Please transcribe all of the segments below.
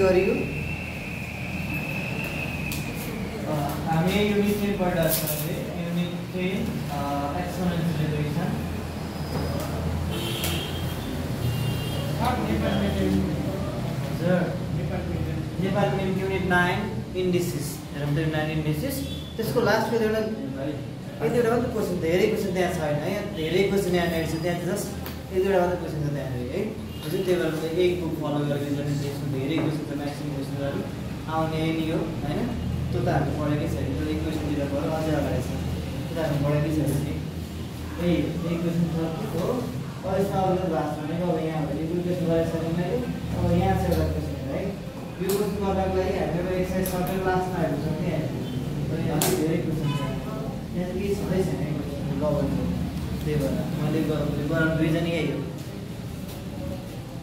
Two D गरियो हामी unit three पढिरहेको छौँ अहिले युनिट थ्री एक्सपोनेन्सियल इक्वेसन हजुर डिपार्टमेन्ट युनिट नाइन इन्डिसिस हेरौँ नाइन इन्डिसिस त्यसको लास्टको एउटा यति एउटा मात्रै क्वेसन धेरै क्वेसन त्यहाँ छैन यहाँ धेरै क्वेसन यहाँनिर छ त्यहाँ जस्ट यति एउटा मात्रै क्वेसन छ त्यहाँनिर है हजुर त्यही भएर चाहिँ एक बुक फलो गरेर त्यसमा धेरै क्वेसन छ म्याक्सिमम् क्वेसनहरू आउने नि हो होइन त्यो त हामी पढेकै छैन त्यो एक क्वेसनतिर भयो अझै अगाडि छ त्यो त हामी पढेकै छैन नि ए एक क्वेसन छ हो अब यसमा अरू क्लासमा नै अब यहाँ भने कुन क्वेसन गरिसक्यौँ मैले अब यहाँ चाहिँ एउटा क्वेसन है यो क्वेसन गर्नको लागि हामीले एक्सर्साइज सबै क्लासमा हेर्नु सक्ने अलिक धेरै क्वेसन छ यहाँ चाहिँ केही छँदै छैन ल भन्छु त्यही भएर मैले गराउनु रिजन यही हो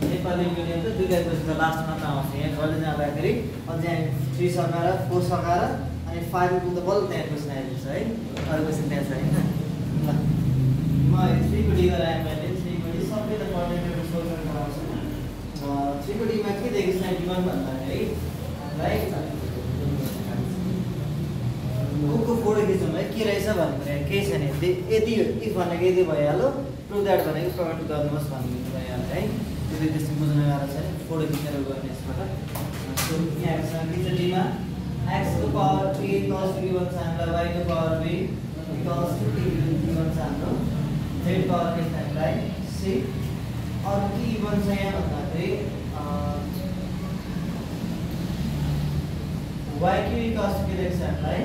नेपाली मिडियम चाहिँ दुईवटा क्वेसन त लास्ट मात्र आउँछ। यहाँ गर्दै जाँदाखेरि अझै हामी थ्री सकाएर फोर सकाएर अनि फाइभ पुग्दा बल्ल त्यहाँ क्वेसन आइपुग्छ है। अरू क्वेसन त्यहाँ छैन ल। म डी गराएँ मैले। डी सबै त कोअर्डिनेटर सोल्भर गराउँछु थ्रीको डीमा के दिएको छ वान भन्दाखेरि हामीलाई बुकको फोटो खिचौँ है के रहेछ भन्नु केही छैन यदि इफ भनेको यदि भइहाल्यो प्रुभ द्याट भनेको प्रकट गर्नुहोस् भन्नु भइहाल्यो है। त्यस्तो बुझ्न गाह्रो छैन फ़ोटो खिचेर गर्ने यसबाट। सो, यहाँ छ के छ डीमा एक्सको पावर ए कस बी भन्छ हामीलाई वाइको पावर बी कस टु भन्छ हाम्रो। जेड पावर छ हामीलाई सी अरू के भन्छ यहाँ भन्दाखेरि वाइक्यू कस के देख्छ हामीलाई।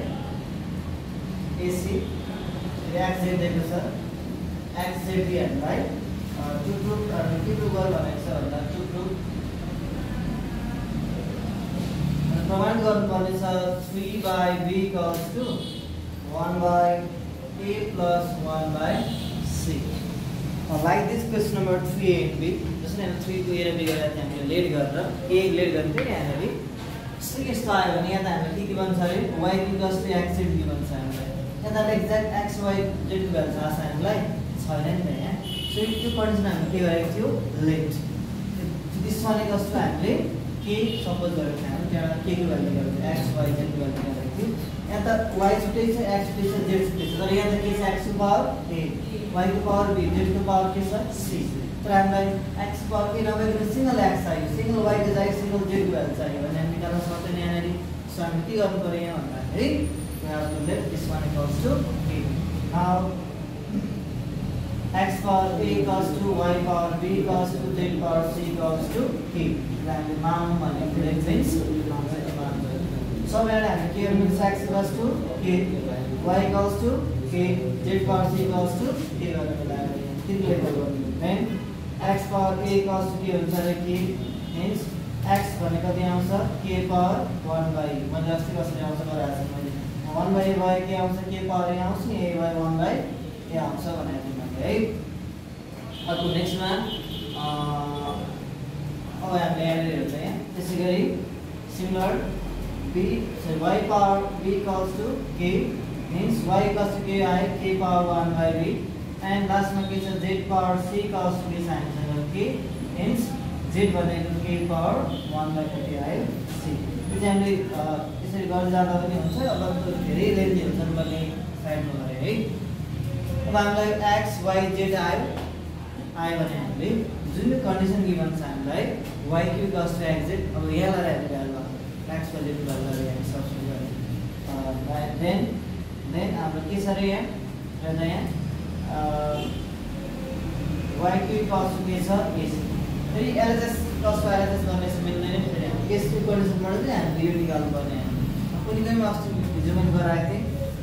एसी एक्स जेड दिएको छ एक्स जेड हामीलाई टु टु के टु गर भनेको छ भन्दा टु टु प्रमाण गर्नुपर्ने छ three by b equals to one by a plus one by c like this question number three and b जस्तो हामी थ्रीको ए र बी गरेर चाहिँ हामीले लेट गरेर ए लेट गर्थ्यो यहाँनिर यस्तो यस्तो आयो भने यहाँ त हामीले के के भन्छ अरे Y because two X Z के भन्छ हामीलाई यहाँ त एक्ज्याक्ट एक्स वाइ जेड भ्याल्यु थाहा हामीलाई छैन नि त यहाँ सो त्यो कन्डिसन हामीले के गरेको थियो लेट दिस भनेको जस्तो हामीले के सपोज़ गरेको थियो हामी त्यहाँ के को भ्याल्यु गरेको एक्स वाइ जेड भ्याल्यु गरेको थियो यहाँ त वाइ छुट्टै छ एक्स छुट्टै छ जेड छुट्टै तर यहाँ त के छ एक्सको पावर ए वाइको पावर बी जेडको पावर के सी तर हामीलाई एक्स पावर के नभएको सिङ्गल एक्स चाहियो सिङ्गल वाइको चाहियो सिङ्गल जेडको भ्याल्यु चाहियो भने हामी निकाल्न सक्दैन यहाँनिर सो हामीले के गर्नु पऱ्यो यहाँ भन्दाखेरि let this one equals to a. Now x power a equals to y power b equals to z power c equals to k. हामीले मान भनेको means So we have here means x equals to k, y equals to k, z power c equals to k गर्नको लागि तिन level गर्नु then x power a equals to के हुन्छ र k means x भनेको कति आउँछ k power 1 by मैले अस्ति कसरी आउँछ गराएको छु मैले वान बाई वाइ के आउँछ के पावर यहाँ आउँछ ए बाई वान बाई ए आउँछ भनेर अब हामीले यहाँनिर हेर्छ यहाँ त्यसै गरी similar b y power b equals to k means y equals to k आयो k power one by b and लास्टमा के छ z power c equals to k हामीसँग के मिन्स जेड भनेको के पावर वान बाई कति आयो सी त्यसरी गर्दै जाँदा पनि हुन्छ अब धेरै लेन्थी हुन्छ भन्ने साइडमा गरे है हामीलाई एक्स वाइ जेड, आयो। आयो भने हामीले जुन कन्डिसन गिभन छ हामीलाई कस टु एक्स, जेड, अब हामीले भ्यालु एक्स वाइ जेड हामी देन देन हाम्रो के यहाँ? यहाँ कस टु के एसी फेरि एलएचएस कसको एलएचएस गर्ने मिल्दैन नि फेरि हामी यसको कन्डिसनबाट चाहिँ हामीले यो निकाल्नु पर्ने कुनै पनि अस्ति हिजो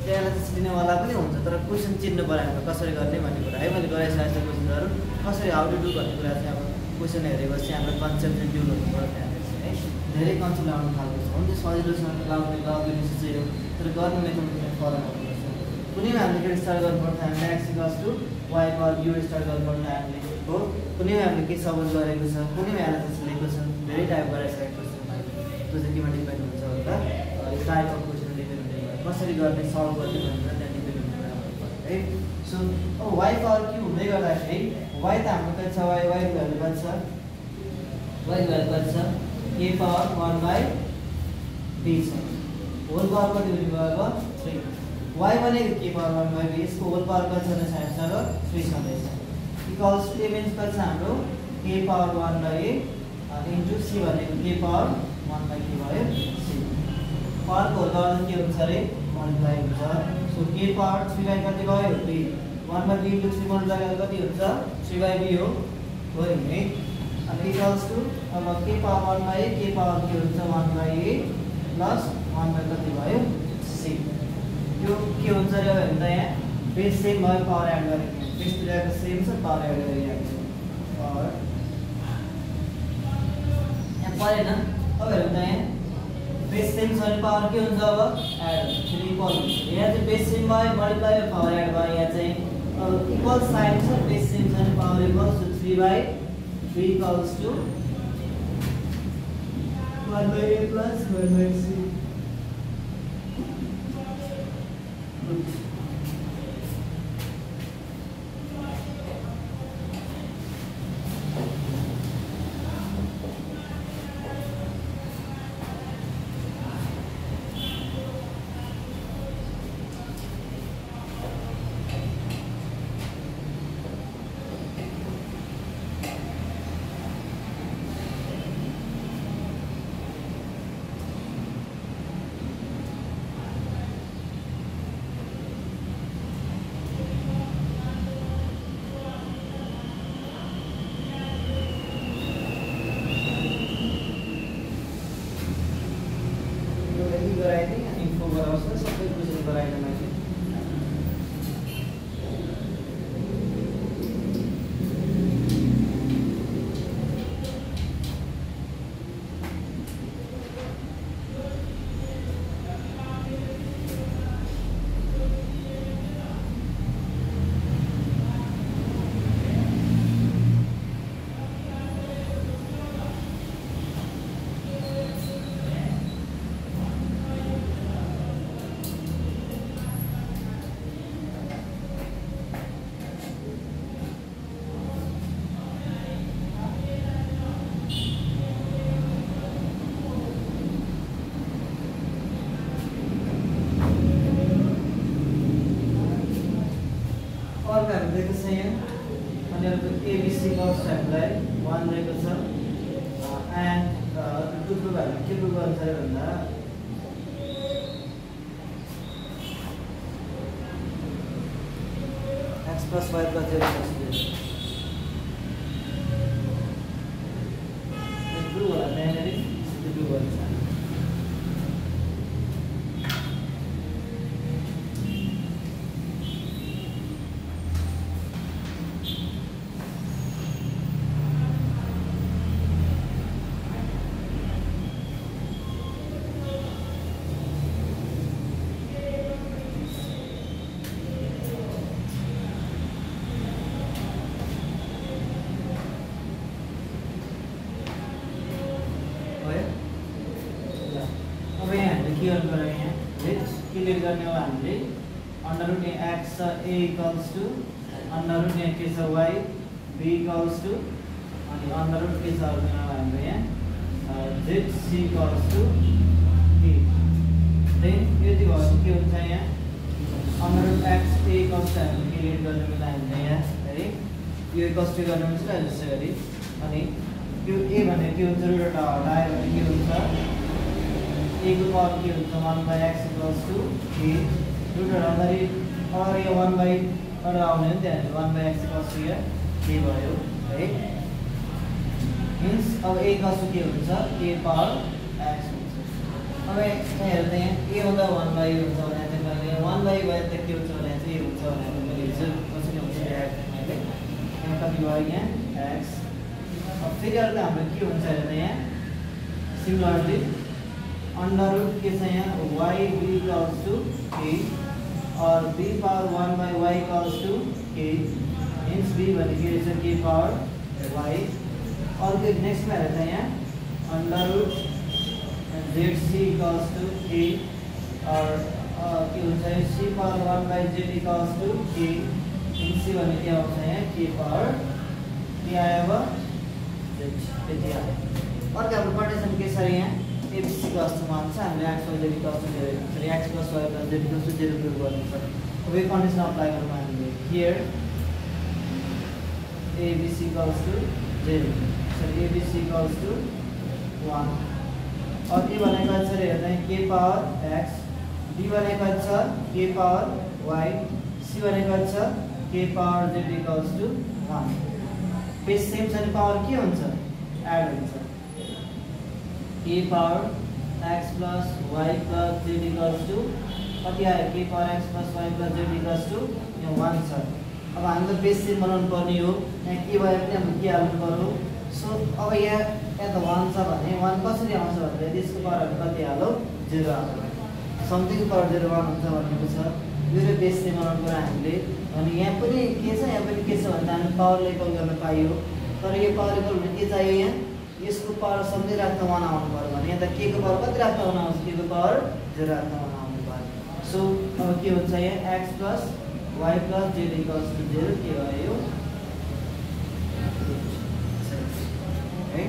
त्यो एलएचएस लिनेवाला पनि हुन्छ तर क्वेसन चिन्नु पऱ्यो हामीले कसरी गर्ने भन्ने कुरा। है मैले गराइसकेको छु क्वेसनहरू कसरी हाउ टु डु भन्ने कुरा चाहिँ अब क्वेसन हेरेपछि हाम्रो कन्सेप्ट चाहिँ डिल हुनु पऱ्यो चाहिँ है। धेरै कन्सेप्ट आउनु थालेको छ हुन्छ सजिलोसँग लाउने लाउने चाहिँ हो तर गर्ने मेथड फरक हुनुपर्छ कुनैमा हामीले के स्टार्ट गर्नुपर्छ हामीले x equals to y power u start गर्नुपर्छ हामीले। हो? कुनैमा हामीले के सपोज गरेको छ कुनैमा एनालाइसिस लिएको छ धेरै टाइप गराइसकेको छ त्यो चाहिँ केमा डिपेन्ड हुन्छ होला। टाइप कसरी भनेर त्यहाँ है सो अब वाइ पावर गर्दाखेरि वाइ त हाम्रो कति छ वाइ वाइ भ्यालु कति छ वाइ छ a power one by b whole power कति थ्री वाइ भनेको k power one by b यसको होल पावर कति छ थ्री छँदैछ equals a means k power one by a into c k power one by के भयो पावरको whole power के अरे मल्टिप्लाई हुन्छ सो के पावर थ्री बाई कति भयो b one by b into three multiply गर्दा कति हुन्छ थ्री बाई बी हो हो। नि अनि इक्वल्स टु अब k power one by k power के हुन्छ one by a plus one by कति भयो सी यो के हुन्छ अरे भने त यहाँ बेस सेम भयो पावर एड गरेको बेस तुल्याएको सेम छ पावर एड गरिरहेको छ पावर यहाँ परेन अब हेरौँ त यहाँ बेस सेम छ power के हुन्छ अब फेरि इक्वल यहाँ चाहिँ बेस सेम भयो मल्टिप्लाई पावर एड भयो यहाँ चाहिँ अब इक्वल साइन छ बेस सेम छ भने power equals to three by three equals to one by a plus one by c. Good. हामीलाई वान रहेको छ एन्ड टु प्रुभ हामीले के प्रुभ पऱ्यो भन्दा x plus y plus zero plus a equals to under root यहाँ के छ y b equals to अनि under root के छ अर्कोमा हाम्रो यहाँ z c equals to a then यति भयो के हुन्छ यहाँ under root x a equals to हामीले के हामीले यहाँ है यो इक्वल्स टु गर्नु मिल्छ जस्तै गरी अनि त्यो ए भने के हुन्छ एउटा भने के हुन्छ a को पावर के हुन्छ one by x plus two अगाडि यो वान बाई अगाडि आउने हो त्यहाँनिर वान बाई एक्स टु यहाँ के भयो है मिन्स अब ए टु के हुन्छ ए पावर एक्स हुन्छ अब यहाँ हेर्दा यहाँ ए हुँदा वान बाई हुन्छ भने चाहिँ मैले वान बाई बाई त के हुन्छ भने चाहिँ ए हुन्छ भने मैले हिजो कसरी हुन्छ मैले यहाँ कति भयो यहाँ एक्स अब फेरि अर्को हाम्रो के हुन्छ हेर्दा यहाँ सिमिलरली अन्डर के छ यहाँ Y B equals to a और b power one by y equals to k means b बन गई जैसे के पावर वाई और फिर नेक्स्ट में रहते हैं under z c equals to k और क्या होता c power one by z equals to k इन सी बन क्या होते हैं के पावर क्या आया वह और क्या प्रोपर्टेशन के सारे हैं? एबिसी को अस्तित्वमा छ हामीले X Y Z equals to zero सरी x plus y plus z equals to zero prove गर्नु छ अब यो कन्डिसन अप्लाई गरौँ हामीले here ABC equals to zero sorry ABC equals to वान और ये भनेको छ हेर्दा के पावर एक्स बी भनेको छ के पावर वाइ सी भनेको छ k power z equals to one base same छ पावर के हुन्छ एड हुन्छ a power x plus y plus z equals to कति आयो k power, x plus y plus z equals to यहाँ वान छ अब हामीलाई बेस चाहिँ बनाउनु पर्ने हो यहाँ के भयो भने हामीले के हाल्नु पऱ्यो सो अब यहाँ यहाँ त वान छ भने वान कसरी आउँछ भन्दाखेरि त्यसको पावरहरू कति हालो जेरो हाल्नु समथिङको पावर जेरो वान हुन्छ भनेको छ यो बेस चाहिँ बनाउनु पऱ्यो हामीले अनि यहाँ पनि के छ यहाँ पनि के छ भन्दा हामी पावर लेभल गर्न पाइयो तर यो पावर लेभल भने के चाहियो यहाँ यसको पावर सँगै राख्न वान आउनु पऱ्यो भने यहाँ त के को पावर कति राख्न वान आउँछ के को पावर जेरो राख्न आउनु पऱ्यो सो अब के हुन्छ यहाँ X plus Y plus Z equals to zero के भयो है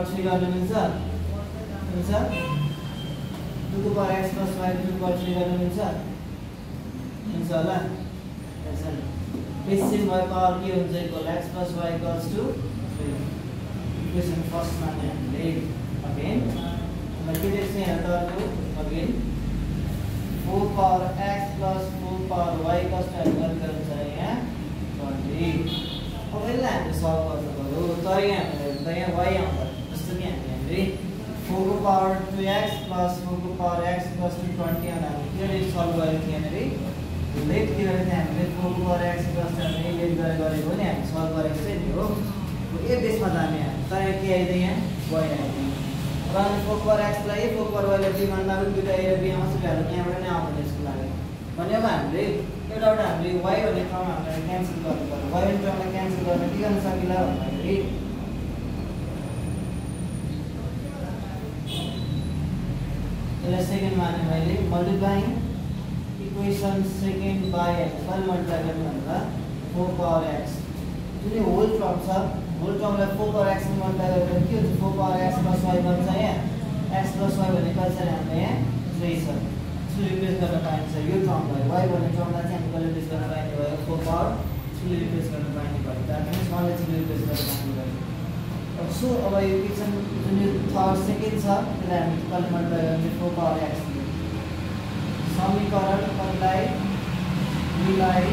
x निकालने मिल्छ हुन्छ टुको पावर एक्स प्लस वाइ टुको पावर थ्री गर्नु मिल्छ हुन्छ होला बेसिस भएको पावर के हुन्छ equal x plus y equals to equation फर्स्टमा हामीले अगेन के देख्छ यहाँ तपाईँको again four power x plus four power y equals to हामी गर्नु हुन्छ यहाँ अब यसलाई हामीले सल्भ गर्नु यहाँ तो यहाँ वाइ आंसर कि यहाँनिर फोरको power to x plus फोरको power x plus to twenty अनि हामी के सल्भ गरेको थियो यहाँनिर लेफ्टतिर चाहिँ हामीले फोरको पावर एक्स प्लस हामीले लेट गरेर गरेको नि हामी सल्भ गरेको चाहिँ नि हो। यो बेसमा जाने हामी तर के आइदियो यहाँ वाइ आइदियो र अनि फोर पावर एक्सलाई फोर पावर वाइलाई बी पनि दुइटा ए र बी आउँछ भ्यालु त्यहाँबाट नै आउँदैन यसको लागि भने अब हामीले एउटा एउटा हामीले वाइ भन्ने टर्म हामीलाई क्यान्सल गर्नु पर्यो वाइ भन्ने टर्मलाई क्यान्सल गर्न के गर्न सकिला भन्दाखेरि यसलाई सेकेन्ड माने मैले multiplying equation second by X कहिले मल्टिप्लाई गर्नु भन्दा फोर पावर एक्स जुन चाहिँ होल टर्म छ होल टर्मलाई फोर पावर एक्स मल्टिप्लाई गरेर के हुन्छ four power X plus Y बन्छ यहाँ एक्स प्लस वाइ भन्ने छ हामीले यहाँ थ्री छ थ्री रिप्लेस गर्न पाइन्छ यो टर्मलाई वाइ भन्ने टर्मलाई चाहिँ हामी कसले रिप्लेस गर्न पाइने भयो फोर पावर थ्री रिप्लेस गर्न पाइने भयो द्याट मिन्स वानलाई थ्री रिप्लेस गर्न पाइने भयो थर्ड सेकेन्ड छ त्यसलाई हामी कसले मल्टिप्लाई गर्ने फोर पावर एक्स समीकरण दुईलाई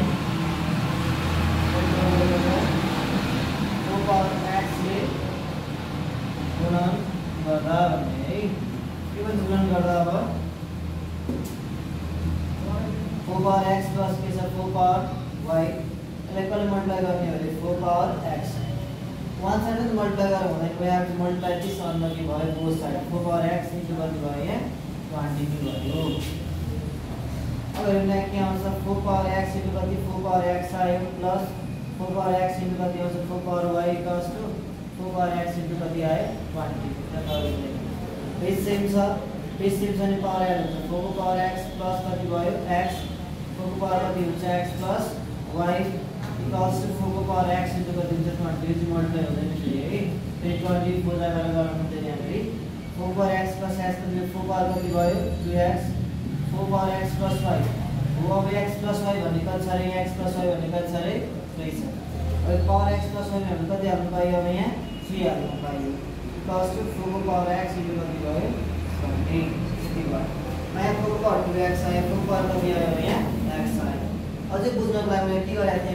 फोर पावर एक्सले गुणन है? के पनि गुणन गर्दा अब फोर पावर एक्स प्लस के छ फोर पावर वाइ यसलाई कसले मल्टिप्लाई गर्ने four power x one side त multiply we have to multiply this on the के भयो both side four power x into कति भयो यहाँ ट्वेन्टी भयो अब हेर्नु के आउँछ फोर पावर एक्स इन्टु कति फोर पावर एक्स आयो plus four power x into कति आउँछ four power y equals to four power x into कति आयो ट्वेन्टी बेस सेम छ बेस सेम भने पावर हुन्छ फोरको पावर प्लस कति भयो एक्स फोरको पावर प्लस इक्वल्स टु फोरको पावर एक्स इन्टु कति हुन्छ ट्वेन्टी यो चाहिँ मल्टिप्लाई हुँदैन फेरि है। ट्वेन्टी फोरलाई गरेर गर्नु हुँदैन यहाँनिर four power x plus x कति फोर पावर कति भयो two x four power x plus y हो अब एक्स प्लस वाइ भन्ने कति छ अरे एक्स प्लस वाइ भन्ने कति छ अरे थ्री छ अब पावर एक्स प्लस वाइ भने कति हाल्नु पाइयो अब यहाँ थ्री हाल्नु पाइयो इक्वल्स टु फोरको पावर एक्स इन्टु कति भयो ट्वेन्टी यति भयो फोरको पावर टु एक्स आयो फोर पावर कति आयो यहाँ एक्स आयो। अझै बुझ्नको के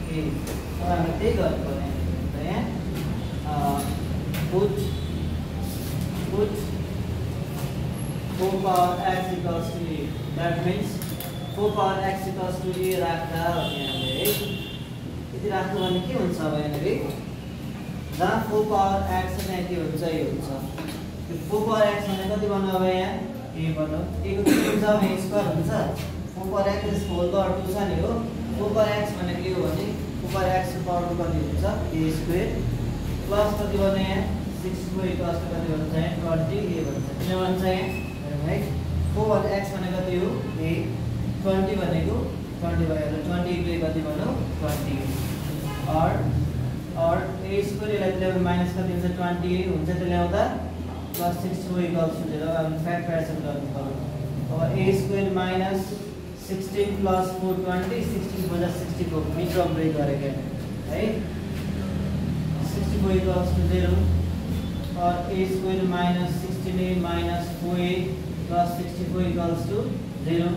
गर्नु पर्ने यहाँ put put 4 power x equals to a. That means 4 power x equals to a राख्दा भन्ने हामीले है राख्नु भने के हुन्छ अब जहाँ 4 पावर x छ त्यहाँ के हुन्छ ए हुन्छ त्यो 4 पावर x भने कति भन्नु अब यहाँ ए भन्नु ए हुन्छ अब स्क्वायर हुन्छ 4 पावर x यसको होल पावर 2 छ नि हो। 4 एक्स भनेको के भने 4 पावर x को पावर 2 कति हुन्छ a स्क्वायर प्लस कति भन्ने यहाँ? 6 स्क्वायर टु कति भन्छ यहाँ? 20 a भन्छ। किन भन्छ यहाँ? है फोर एक्स भनेको कति हो? ए ट्वेन्टी भनेको ट्वेन्टी भयो ट्वेन्टी इन्टु कति भनौँ? Twenty or or A square यसलाई त्यसले माइनस कति हुन्छ? ट्वेन्टी हुन्छ। त्यसले आउँदा plus six two equals to zero अब फ्याक्टराइजेसन गर्नु पऱ्यो। अब a square minus sixteen plus four twenty sixteen बजा सिक्सटी फोर मिड ब्रेक गरेको है sixty four equals to zero और a square minus 16a minus 4a plus 64 equals to 0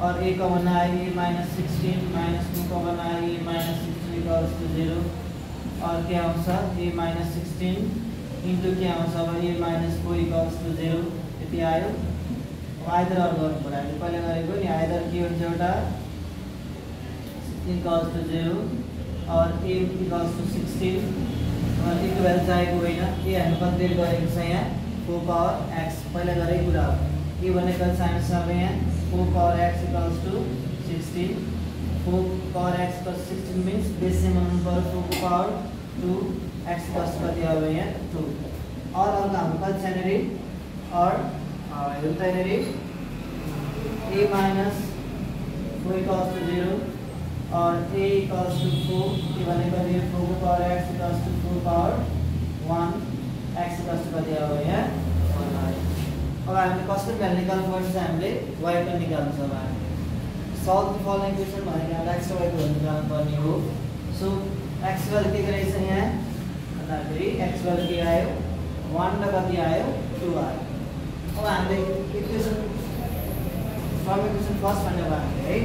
और a का वन आए a minus 16 minus 2 का one आए a minus 16 equals to 0 और क्या आउँछ a minus 16 इन्टु के आउँछ अब a minus 4 equals to 0 यति आयो? आइदर अरू गर्नु नि आइदर के हुन्छ एउटा equals to 0 और a equals to 16 इक्वेल चाहिएको ए हामी कम्प्लिट गरेको यहाँ फोर पावर एक्स पहिला गरेकै कुरा के भनेको छ हामीसँग यहाँ four power x equals to sixteen four power x plus sixteen means बेसी बनाउनु पऱ्यो पावर टु एक्स प्लस कति यहाँ टु अर अर्को हाम्रो a minus four equals to zero और a equals to 4 ये वाले का ये 4 को power x equals to 4 power 1 x कस्ट कति अब यहाँ वान आयो अब हामीले कसको भ्यालु निकाल्नु पर्छ हामीले वाइको निकाल्नु छ हामीले सल्भ द फलोइङ इक्वेसन भनेको हामीले वाइको भ्यालु निकाल्नु हो सो एक्स भ्यालु के रहेछ यहाँ भन्दाखेरि एक्स भ्यालु के आयो वान र कति आयो टू आयो। अब हामीले इक्वेसन फ्रम इक्वेसन फर्स्ट भनेको हामीले है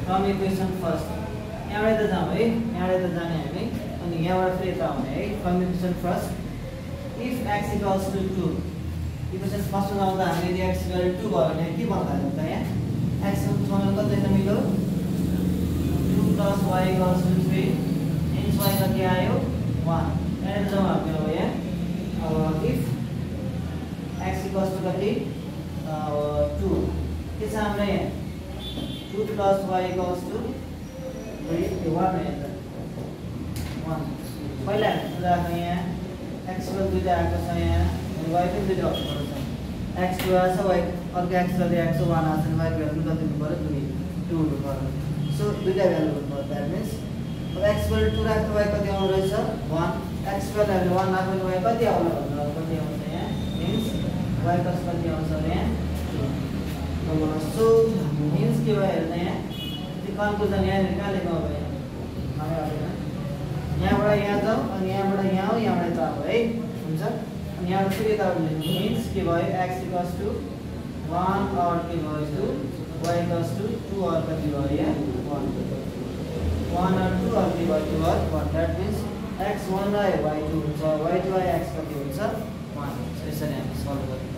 फ्रम इक्वेसन फर्स्ट यहाँबाट त जाउँ है यहाँबाट त जाने हामी अनि यहाँबाट फेरि यता आउने है from equation first if x equals to two equation फर्स्टमा आउँदा हामीले यदि एक्स इक्वल टू भयो भने के भन्दाखेरि त यहाँ एक्स फर्मुला कति मिल्यो two plus Y equals to three इन्स वाइ कति आयो वान यहाँनिर जाउँ हामी अब यहाँ अब इफ़ एक्स इक्वल्स टु कति टू के यहाँ two plus y equals to one one पहिला हामीले राख्नु यहाँ एक्स प्लस दुइटा आएको छ यहाँ अनि वाइ पनि दुइटा आउनु छ एक्स टू आएको छ वाइ अर्को एक्स आएको छ वान आएको छ वाइको भ्यालु कति हुनु पऱ्यो दुई टू हुनु पऱ्यो सो दुइटा भ्यालु हुनु पऱ्यो द्याट मिन्स अब एक्स प्लस टू राख्दा वाइ कति आउँदो रहेछ? वान प्लस हामीले वान भने वाइ कति आउनु भन्दा कति आउँछ यहाँ? मिन्स वाइ कस कति आउँछ यहाँ? सो मिन्स के भयो हेर्दा यहाँ? त्यो कन्क्लुजन यहाँनिर कहाँ लेख्नु यहाँ यहाँबाट यहाँ जाउँ अनि यहाँबाट यहाँ हो यहाँबाट यता अब है? हुन्छ? अनि यहाँबाट फेरि यताबाट लेख्नु। मिन्स के भयो? X equals to one or के भयो? Two Y equals to two or कति भयो यहाँ? One one or to or के भयो two or one that means x one आयो वाइ टू हुन्छ वाइ टू आयो एक्स कति हुन्छ? वान हुन्छ। यसरी हामी सल्भ गर्नु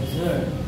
हजुर।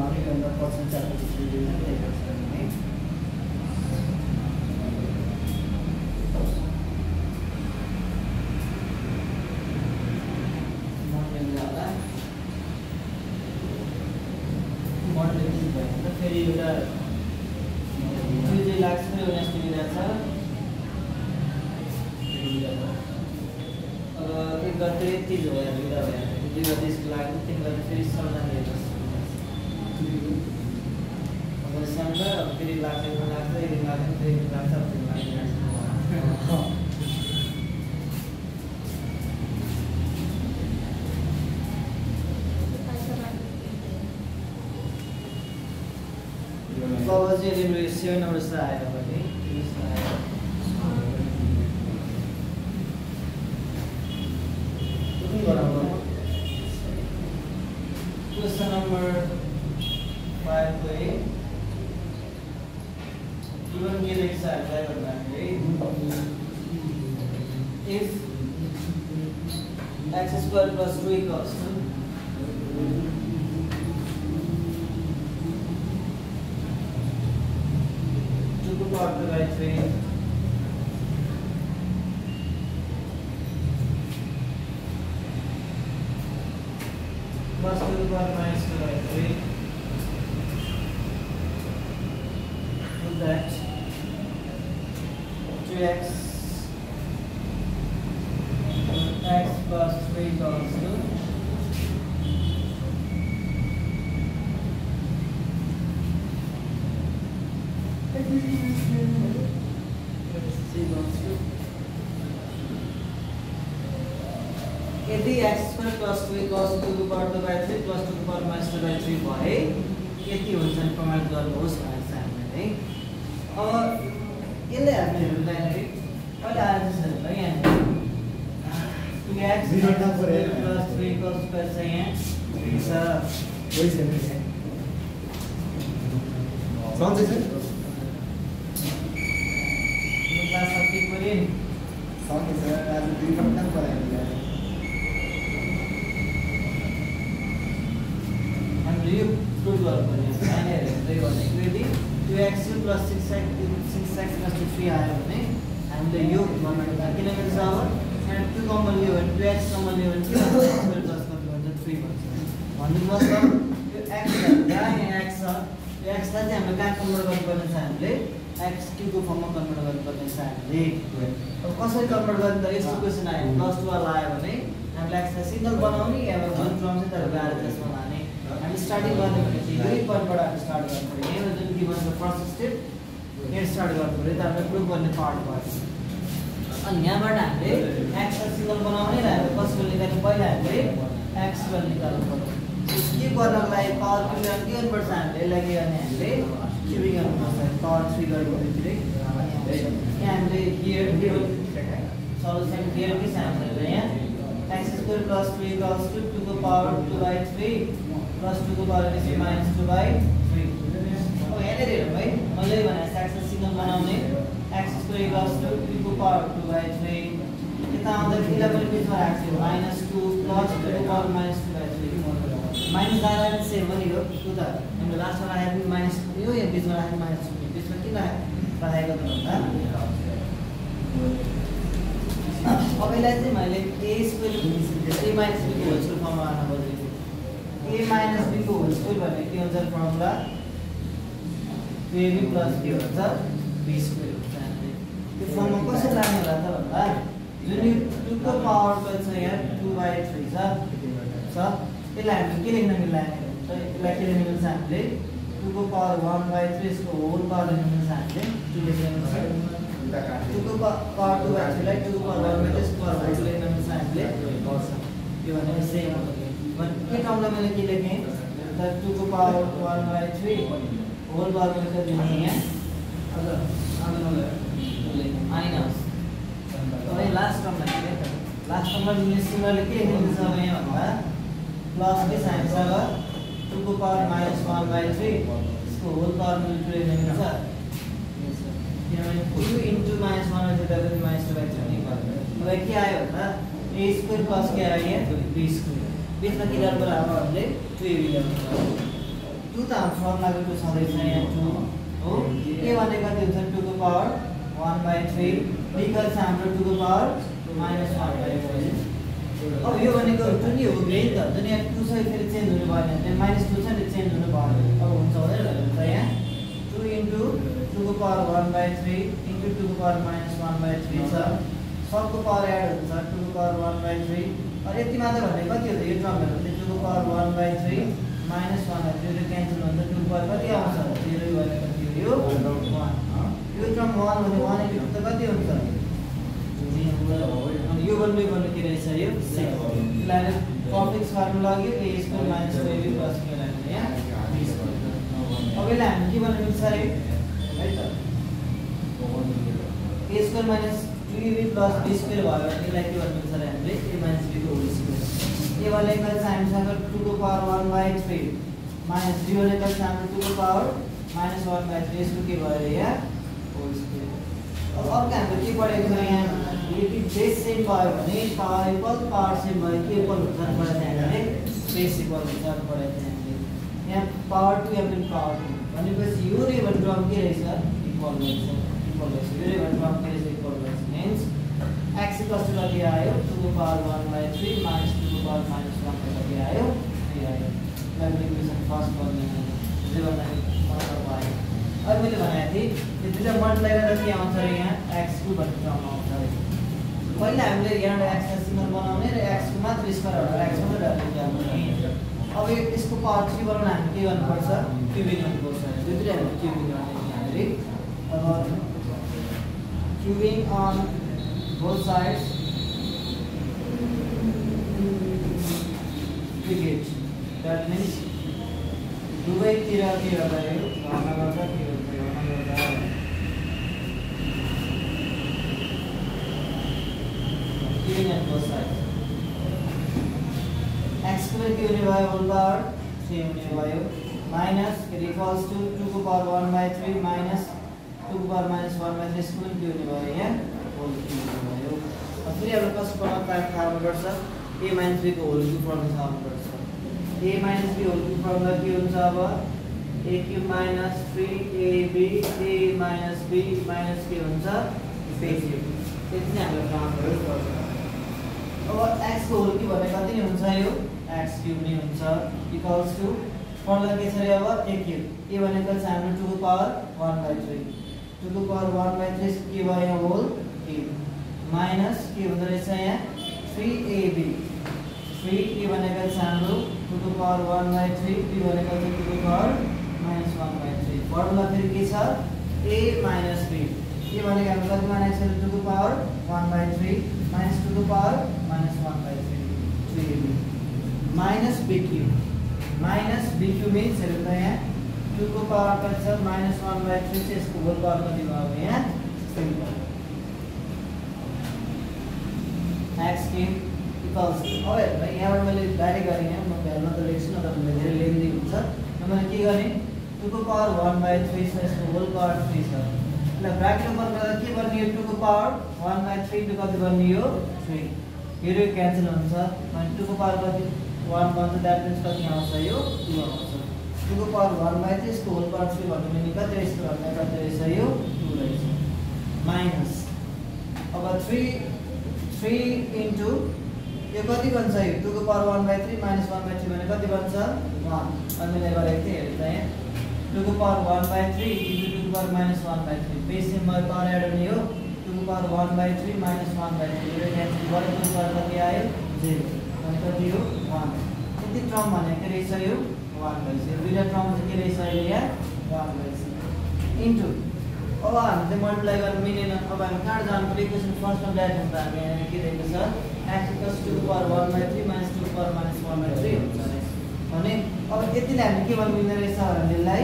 not in 100% capacity in the चाहिँ तिम्रो सेभेन नम्बर जस्तो आयो भने क्वेसन नम्बर फाइभको ए इभन के लेख्छ हामीलाई भन्दाखेरि if x square plus two equals two two to power two by three. Plus two to power minus two by three. Put that. Two x. X plus three equals two. यदि square plus two equals two to power two by three plus two to power minus two by three भए यति हुन्छ भने प्रमाणित गर्नुहोस् भनेर चाहिँ हामीले है अब यसले हामीले हेर्दाखेरि अहिले आएर चाहिँ यहाँ two x. Plus three equals two छ यहाँ छ वही से वही से कौन से सर क्लास पऱ्यो नि सौंदे सर आज दुई घंटा पढ़ाएँगे plus six x six x plus two three आयो भने हामीले यो भन्नु किनभने अब यहाँ टु कमन लियो भने टु एक्स कमन लियो भने प्लस कमन भन्छ थ्री भन्छ भन्नु मतलब यो एक्स एक्स छ यो एक्सलाई चाहिँ हामीले कहाँ कन्भर्ट गर्नुपर्ने छ हामीले एक्स क्यूको फर्ममा कन्भर्ट गर्नुपर्ने छ हामीले अब कसरी कन्भर्ट गर्ने त यस्तो क्वेसन आयो प्लस टुवाला आयो भने हामीले एक्सलाई सिङ्गल बनाउने या जुन क्रम चाहिँ तपाईँको आएर त्यसमा हामी स्टार्टिङ भनेपछि यही पोइन्टबाट हामी स्टार्ट गर्नु पऱ्यो यहीँबाट जुन के भन्छ फर्स्ट स्टेप यहाँ स्टार्ट गर्नु पऱ्यो त हामीले प्रुभ गर्ने पार्ट भयो अनि यहाँबाट हामीले एक्सलाई सिङ्गल बनाउने र हामीले कसको निकाल्ने पहिला हामीले एक्सको निकाल्नु पऱ्यो के गर्नको लागि पावर क्युबिक के गर्नुपर्छ हामीले यसलाई के गर्ने हामीले क्युबिक गर्नुपर्छ पावर थ्री गरेको यहाँ हामीले हियर सल्युसन हियर के छ हामीले यहाँ x square plus three equals to टुको power two by three plus टुको power minus two by three अब यहाँनिर हेरौँ है मैले भने एक्स सिग्नल बनाउने एक्स स्क्वायर इक्वल्स टु टुको पावर टु बाई थ्री यता आउँदाखेरि यसलाई पनि बिचमा राख्छु minus two plus टुको power minus two by three minus पनि सेम हो नि हो उता हामीले लास्टमा राखेको पनि माइनस यो यहाँ बिचमा राखेको माइनस टू बिचमा किन राखेको त भन्दा अब यसलाई चाहिँ मैले ए स्क्वायर ए माइनस बीको होल स्क्वायर फर्ममा राख्न खोजेको ए माइनस बीको होल स्क्वायर भने के हुन्छ फर्मुला एबी प्लस के हुन्छ बी स्क्वायर हुन्छ हामीले त्यो फर्ममा कसरी लाने होला त भन्दा जुन यो टुको पावरको छ यहाँ टु बाई थ्री छ यसलाई हामीले के लेख्न मिल्दैन यसलाई के लेख्न मिल्छ हामीले टुको पावर वान बाई थ्री यसको होल पावर लेख्न मिल्छ हामीले टु लेख्न मिल्छ टुको पावर टु बाई थ्रीलाई टुको power one by three power by two लेख्न मिल्छ हामीले यो भनेको सेम हो भने के टर्मलाई मैले के लेखेँ त टुको power one by three whole power मैले कति लेखेँ यहाँ माइनस अब लास्ट टर्ममा के लास्ट सिमिलरली के लेख्नु छ अब यहाँ भन्दा प्लस के साइन छ अब टुको power minus one by three यसको होल पावर मैले टु लेख्नु मिल्छ किनभने two into minus one by three minus two by three अब के आयो भन्दा ए स्क्वायर प्लस के आयो यहाँ बी स्क्वायर बिचमा के ल्याउनु पर्यो अब हामीले टु एबी ल्याउनु पर्यो टु त हाम्रो फर्मुलाको टु छँदैछ यहाँ टु हो? के भने कति हुन्छ टुको पावर वान बाई थ्री बिकल छ हाम्रो टुको power minus one by three. अब यो भनेको टु नि हो मेन त जुन यहाँ टु छ फेरि चेन्ज हुनु भएन। त्यहाँ माइनस टु छ नि चेन्ज हुनु भएन। अब हुन्छ हुँदैन हुन्छ यहाँ। Two into टुको power one by three into टुको power minus one by three छ। सबको पावर एड हुन्छ टुको पावर वान बाई थ्री। अनि यति मात्र भने कति हुन्छ यो टर्महरू भने टुको power one by three minus one three cancel हुन्छ टु पावर कति आउँछ? जिरो भने कति हो? यो वान यो टर्म वान भने वान इन्टु त कति हुन्छ? अनि यो भन्नु भन्नु के रहेछ यो? कम्प्लेक्स लाग्यो a square minus b plus के यहाँ अब यसलाई हामी के है त a square minus two b plus b square भयो भने यसलाई के होल स्क्वायर ए भनेको चाहिँ हामीसँग टुको power one by three minus b भनेको चाहिँ हाम्रो टुको power minus one by three इसको के भयो यहाँ होल स्क्वायर अब अर्को हामीले के पढेको छ यहाँ यदि बेस सेम भयो भने पावर इक्वल पावर सेम भयो के इक्वल हुन्छ पढेको थियौँ हामीले बेस इक्वल पढेको थियौँ हामीले यहाँ पावर टू या पनि पावर टू भनेपछि यो रे भने ड्रम के रहेछ इक्वल रहेछ इक्वल रहेछ यो रे भने ड्रम के मिन्स एक्स इक्वल्स टु कति आयो टुको power one by three minus टुको power minus one by कति आयो थ्री आयो इक्वेसन फ़र्स्ट गर्ने जे भन्दाखेरि मतलब आयो अहिले मैले भनेको थिएँ यो दुइटा मल्टिप्लाई गर्दा के आउँछ अरे यहाँ एक्स टू भन्ने टर्म आउँछ अरे पहिला हामीले यहाँबाट एक्सलाई सिग्नल बनाउने र एक्सको मात्र स्क्वायर हटाएर एक्स मात्रै डाल्ने अब यो यसको पावर थ्री बनाउन हामी के गर्नुपर्छ क्युबिङ गर्नुपर्छ दुईवटै हामीले क्युबिङ गर्ने यहाँनिर अब cubing on both sides. Get that means दुवैतिर के गर्दा यो घरमा गर्दा के हुन्छ घरमा गर्दा giving at both sides. X square के हुने भयो होल पावर 3 हुने भयो माइनस इक्वल्स टु 2 को पावर 1 बाई 3 माइनस 2 को पावर माइनस 1 बाई 3 स्क्वायर के हुने भयो यहाँ अब फेरि हाम्रो कसको फर्ममा प्राइम थाहा हुनुपर्छ ए माइनस बीको होल क्युब फर्ममा थाहा हुनुपर्छ a minus b whole cube formula के हुन्छ अब? A cube minus three a b a minus b minus के हुन्छ। त्यति नै हाम्रो फर्महरू पर्छ अब एक्सको होल क्युब भने कति नै हुन्छ यो? एक्स क्युब नै हुन्छ। इक्वल्स टु फर्मुला के छ अरे अब? ए क्युब ए भनेको चाहिँ हाम्रो टुको पावर वान बाई थ्री टुको पावर वान बाई थ्री के भयो होल माइनस के हुँदो रहेछ यहाँ थ्री एबी थ्री के भनेको चाहिँ हाम्रो टुको power one by three b भनेको चाहिँ टुको power minus one by three formula फिर के छ ए माइनस बी के भनेको हाम्रो कति माइनस छ टुको power one by three minus टुको power minus one by three three a b minus b cube minus b cube means हेर्नु त यहाँ टुको पावर कति छ माइनस वान बाई थ्री से इसको होल पावर कति भयो यहाँ सिक्सटिन एक्स क्युब इक्वल्स अब हेर्नु यहाँबाट मैले डाइरेक्ट गरेँ यहाँ म भ्यालुमा त लेख्छु न तपाईँले धेरै लेख्दै हुन्छ र मैले के गरेँ टुको पावर वान बाई थ्री छ यसको होल पावर थ्री छ ल ब्राकेट ओपन गर्दा के बनियो टुको power one by three two कति बनियो थ्री यो यो क्यान्सल हुन्छ अनि टुको पावर कति वान बन्छ द्याट मिन्स कति आउँछ यो टु आउँछ टुको पावर वान बाई थ्री यसको होल पावर थ्री भन्नु भने कति रहेछ भन्दा कति रहेछ यो टु रहेछ माइनस अब थ्री थ्री इंटू यो कति बन्छ यो टुको power one by three minus one by three भने कति बन्छ? वान मैले गरेको थिएँ हेर्नु त यहाँ। Power one by three into टुको power minus one by three base number power add हुने हो? टुको power one by three minus one by three yo cancel टुको पावर कति आयो? जेरो अनि कति हो? वान यति टर्म भनेको के रहेछ यो? वान यो दुईवटा टर्म चाहिँ के रहेछ अहिले यहाँ? वान बाई इन्टु अब हामी चाहिँ मल्टिप्लाई गर्नु मिलेन अब हामी कहाँ जानु पऱ्यो इक्वेसन फर्स्टमा ल्याएको हुन्छ हामी यहाँ के दिएको छ x plus two power one by three minus two power minus one by three हुन्छ भने अब यतिले हामी के गर्नु मिल्ने रहेछ भने यसलाई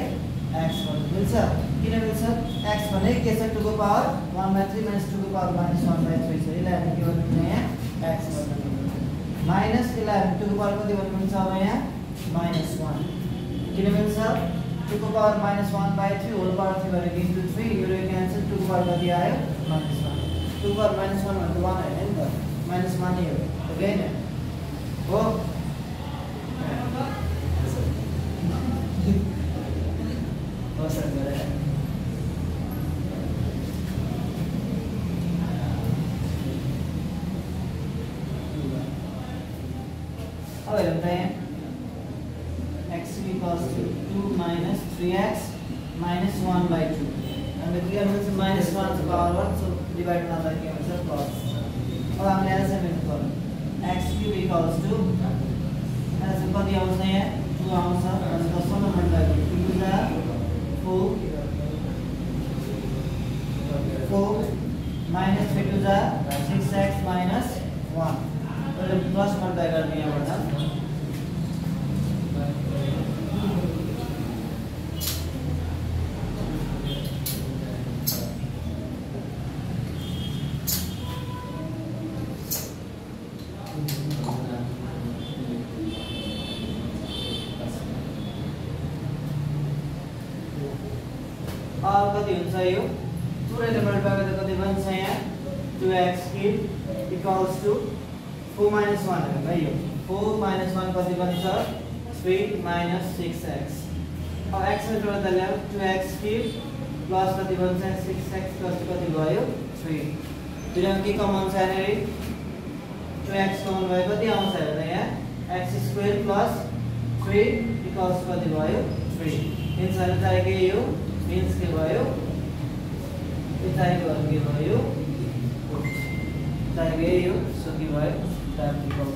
एक्स गर्नु मिल्छ किन मिल्छ एक्स भने के छ टुको power one by three minus टुको power minus one by three छ यसलाई हामी के गर्नु मिल्ने यहाँ एक्स मिल्छ माइनस यसलाई हामी टुको पावर कति गर्नु मिल्छ अब यहाँ माइनस वान किन मिल्छ टुको power minus one by three whole power three भनेको इन्टु थ्री यो क्यान्सल टुको पावर कति आयो माइनस वान टुको पावर माइनस वान भनेको वान होइन नि माइनस वान हो हो कि होइन हो हो अब हेर्नु equals to 2 minus 3x minus 1 by 2. And the clear means minus 1 to power 1, so divide another के हुन्छ plus. अब हामीले एन्सर मेन्ट गरौँ x cube equals to answer कति आउँछ यहाँ 2 आउँछ अनि दसौँमा मल्टिप्लाई गरौँ 2 जा 4 4 minus 3 to the 6x minus 1 पहिले प्लस मल्टिप्लाई गर्ने यहाँबाट अब कति हुन्छ यो टुरैले मल्टिप्लाई गर्दा कति बन्छ यहाँ two x cube equals to four minus one हेर्नु है यो फोर माइनस वान कति बन्छ थ्री माइनस सिक्स एक्स अब एक्स गर्दा ल्याऊ टु एक्स क्युब कति बन्छ सिक्स एक्स प्लस कति भयो थ्री दुईजना के कमाउँछ यहाँनिर टु एक्स कमाउनु भयो कति आउँछ यहाँ x square plus three equals कति भयो थ्री एन्सर चाहिएको यही हो मिन्स के भयो यो चाहिएको के सो के भयो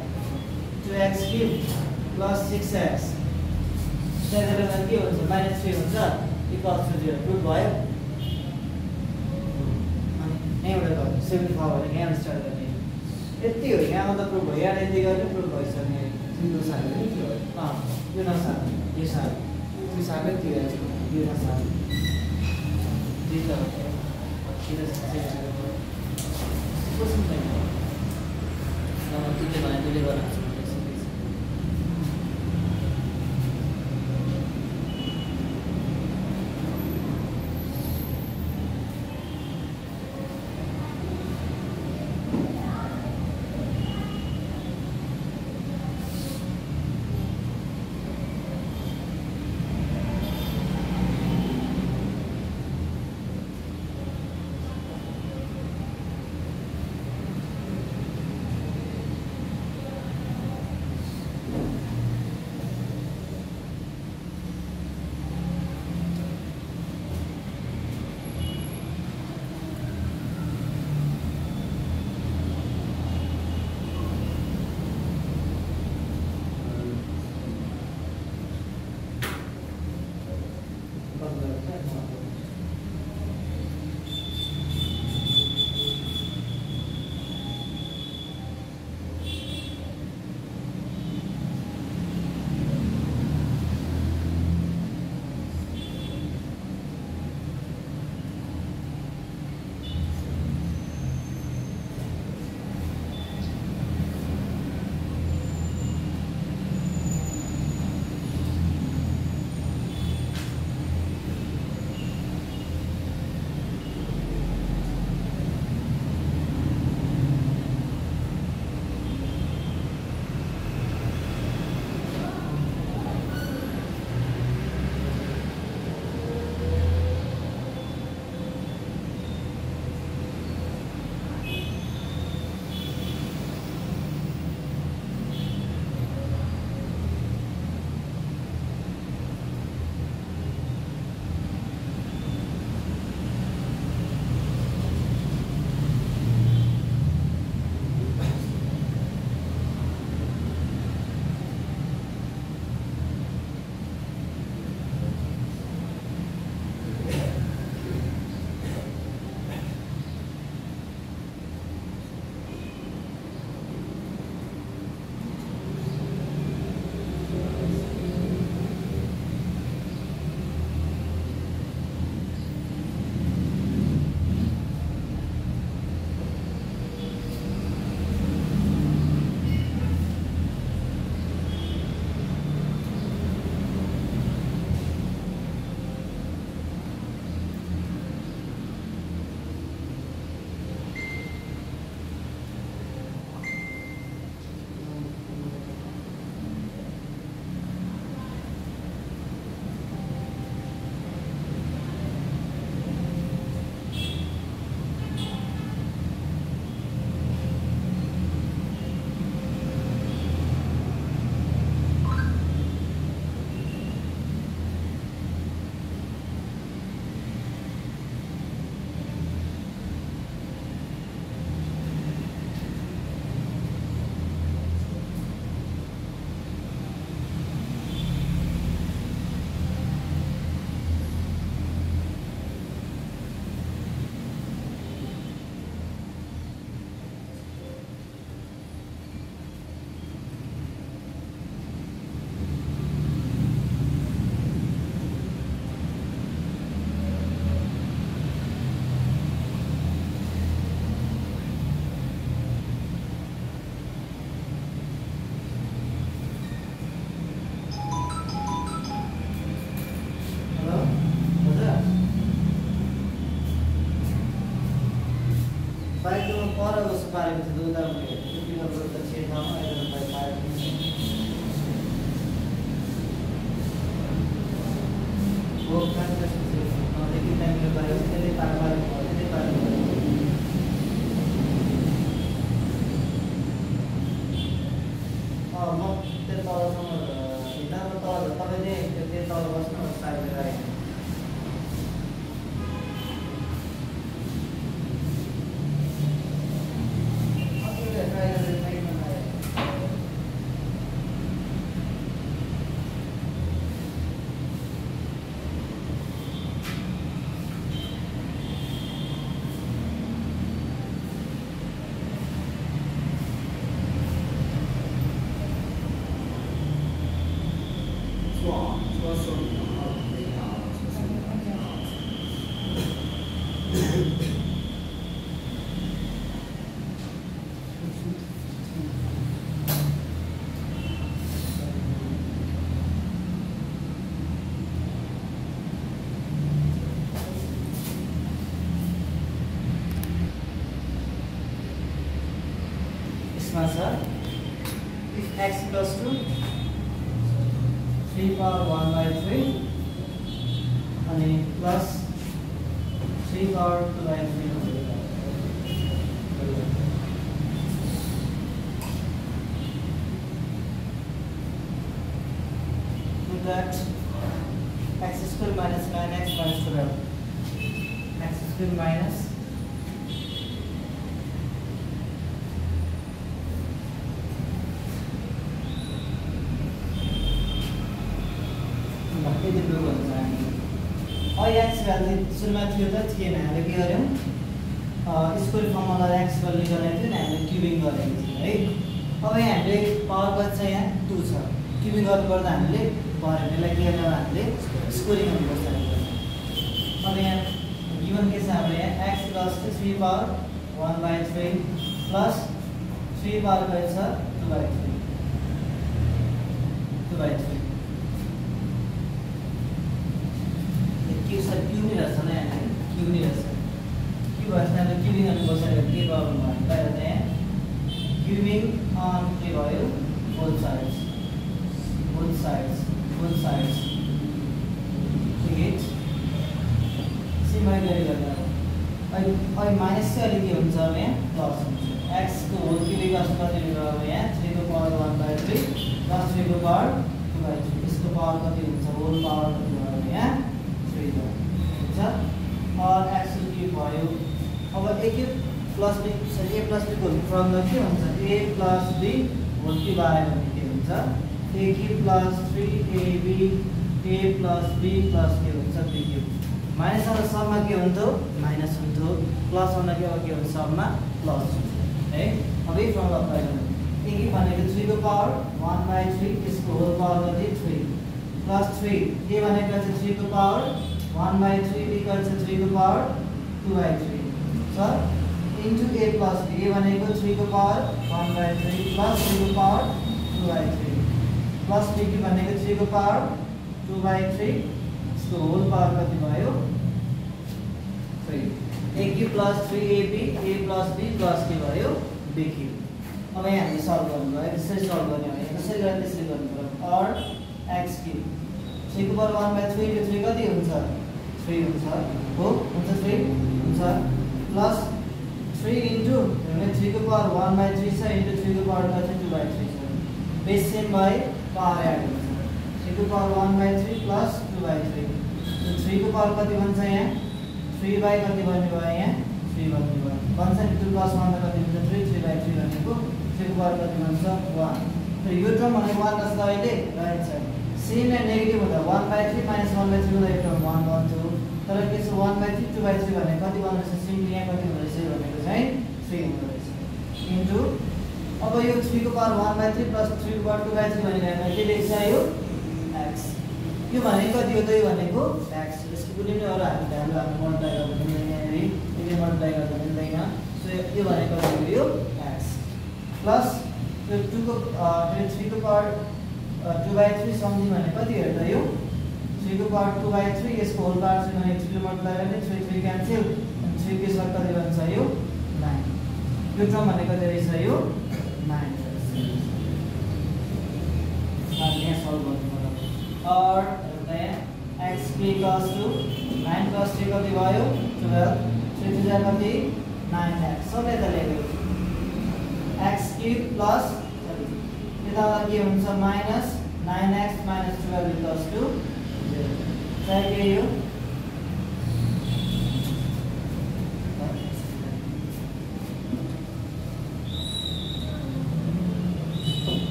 two x cube plus six x त्यहाँनिर के हुन्छ माइनस थ्री हुन्छ इक्वल्स टु जिरो प्रुभ भयो अनि यहीँबाट गर्नु सेभेन फाइभ भनेको यहाँ स्टार्ट गर्ने यति हो यहाँमा त प्रुभ भयो यहाँ यति गरेर प्रुभ भइसक्ने तिम्रो त्यो अँ यो नसानो यो सानो त्यो थियो यसको यो नसानो त्यही त त्यसले भने त्यसले गर्न पर जस्तो पारेको थियो answer. If x equals to 3 power 1 by 3 અને plus three power two by three that x square minus 9x minus 12 x square minus x value सुरुमा थियो त थिएन हामीले के गऱ्यौँ स्कुल फर्मुला एक्स भ्यालु गरेको थियो हामीले क्युबिङ गरेको थियो है अब यहाँ हामीले पावर कति छ यहाँ टू छ क्युबिङ गर्नुपर्दा हामीले भऱ्यो त्यसलाई के गरेर हामीले स्कोरिङ गर्नुपर्छ अब यहाँ गिभन के छ हाम्रो यहाँ x plus three power one by three plus three power कति छ two by three two by three त अहिले माइनस हुन्छ अब यहाँ प्लस हुन्छ एक्सको होल क्युबिक अस्ति कति लिएर अब यहाँ थ्रीको power one by three plus थ्रीको power two by three यसको पावर कति हुन्छ होल पावर कति भयो अब यहाँ थ्री भयो हुन्छ और एक्स क्युब भयो अब ए cube plus b sorry a plus बीको whole formula के हुन्छ a plus b whole cube आयो भने के हुन्छ a cube plus three a b a plus b plus के हुन्छ बी क्युब माइनस आउँदा सबमा के हुन्थ्यो माइनस हुन्थ्यो प्लस आउँदा के के हुन्छ सबमा प्लस है अब यही फर्मुला अप्लाई गर्नु ए भनेको थ्रीको पावर वान बाई थ्री यसको होल पावर कति थ्री प्लस थ्री ए भनेको चाहिँ थ्रीको power one by three equal छ थ्रीको पावर टू बाई थ्री छ into a plus b a भनेको थ्रीको power one by three plus थ्रीको power two by three plus b की भनेको थ्रीको पावर टू बाई थ्री यसको होल पावर कति भयो a cube plus three a b a plus b plus के भयो B क्यु अब यहाँ हामीले सल्भ गर्नु भयो त्यसरी सल्भ गर्ने हो त्यसरी गरेर त्यसरी गर्नु पऱ्यो अर x cube थ्रीको power one by three into three कति हुन्छ थ्री हुन्छ हो हुन्छ थ्री हुन्छ प्लस थ्री इन्टु थ्रीको पावर वान बाई थ्री छ इन्टु थ्रीको पावर कति टू बाई थ्री छ base same by power add हुन्छ थ्रीको power one by three plus two by three थ्रीको power कति बन्छ यहाँ थ्री बाई कति बन्ने भयो यहाँ थ्री बन्ने भयो भन्छ नि टू प्लस वान त कति हुन्छ थ्री थ्री बाई थ्री भनेको थ्रीको पावर कति बन्छ वान र यो टर्म भनेको वान त अहिले रहेछ सेम एन्ड नेगेटिभ हुँदा one by three minus one by three हुँदा यो टर्म वान बन्थ्यो तर के छ one by three two by three भने कति बन्दो रहेछ सिम्पली यहाँ कति चाहिँ थ्री हुँदो रहेछ इन्टु अब यो थ्रीको power one by three plus थ्रीको power two by three भनेर के लेख्छ यो? एक्स यो भनेको कति हो त यो भनेको? एक्स यसको कुनै पनि अरू हामी भ्यालु हामी मल्टिप्लाई गर्दा यहाँनिर। यसले मल्टिप्लाई गर्दा मिल्दैन सो यो भनेको यो? एक्स प्लस यो टूको यो थ्रीको power two by three something भने कति हो त यो? थ्रीको पावर टू बाई थ्री यसको होल पावर थ्रीले मल्टिप्लाई गर्ने थ्री थ्री क्यान्सिल अनि थ्री के बन्छ यो? नाइन यो टर्म भनेको कति रहेछ यो नाइन यहाँ सल्भ गर्नु पर्यो or x p plus two nine plus three कति भयो टुवेल्भ थ्री टू कति नाइन एक्स सबै त लेख्यो एक्स क्युब प्लस यता के हुन्छ minus nine x minus twelve plus two चाहिँ के यो